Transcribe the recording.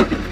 you